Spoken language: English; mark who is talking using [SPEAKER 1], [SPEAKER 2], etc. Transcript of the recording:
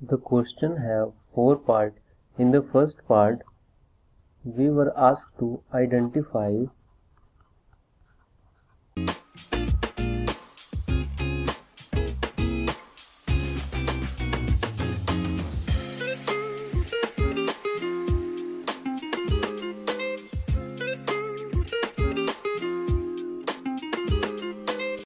[SPEAKER 1] The question have four part. In the first part, we were asked to identify